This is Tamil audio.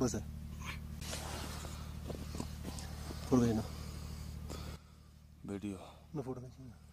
बस है फोटो खींचना वीडियो मैं फोटो खींचना